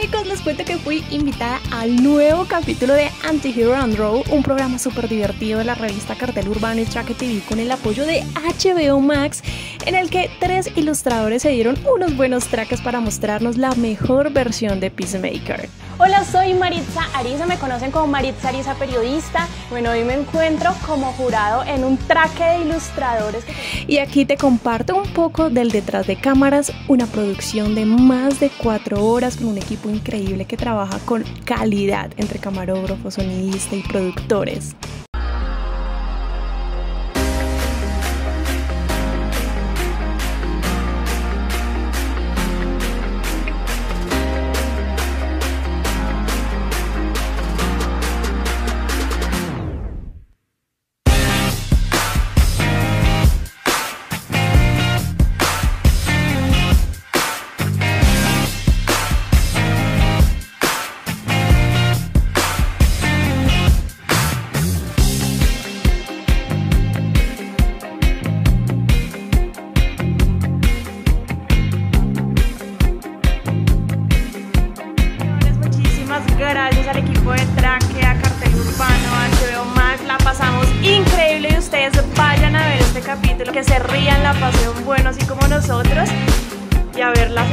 chicos, les cuento que fui invitada al nuevo capítulo de Anti-Hero and Row, un programa súper divertido de la revista Cartel Urbano y Track TV con el apoyo de HBO Max, en el que tres ilustradores se dieron unos buenos traques para mostrarnos la mejor versión de Peacemaker. Hola, soy Maritza Ariza, me conocen como Maritza Ariza Periodista. Bueno, hoy me encuentro como jurado en un traque de ilustradores. Y aquí te comparto un poco del detrás de cámaras, una producción de más de cuatro horas con un equipo increíble que trabaja con calidad entre camarógrafos, sonidistas y productores. Gracias al equipo de Traque, a Cartel Urbano, a HBO Max, la pasamos increíble y ustedes vayan a ver este capítulo, que se rían, la pasión bueno así como nosotros y a ver la serie.